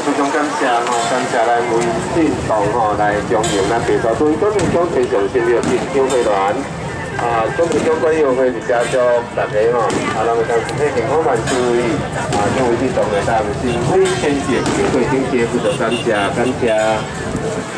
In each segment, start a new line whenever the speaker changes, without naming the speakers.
非常感谢感谢来微信同吼来欢迎咱白沙屯国民党非常新的进修会员。啊，国民党关友会伫遮祝大家吼，啊，咱们当身体健康万事如意。啊，将微信同来咱心非天谢，心非天谢，不着感谢，感谢。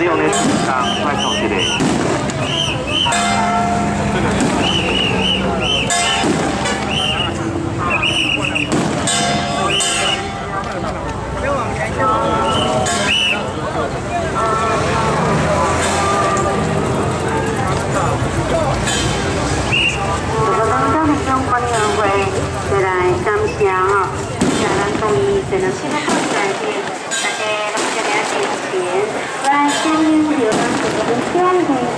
naciones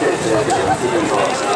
谢谢谢谢，谢谢。